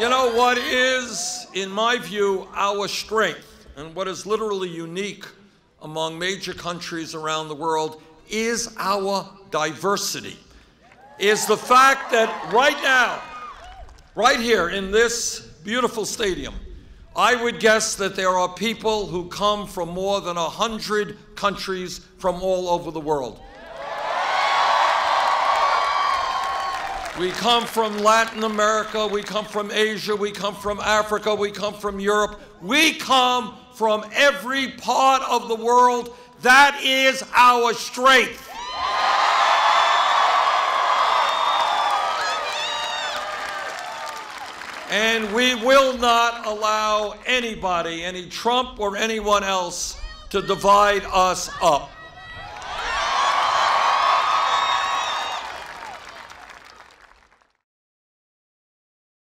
You know what is, in my view, our strength, and what is literally unique among major countries around the world, is our diversity. Is the fact that right now, right here in this beautiful stadium, I would guess that there are people who come from more than a hundred countries from all over the world. We come from Latin America, we come from Asia, we come from Africa, we come from Europe. We come from every part of the world. That is our strength. And we will not allow anybody, any Trump or anyone else, to divide us up.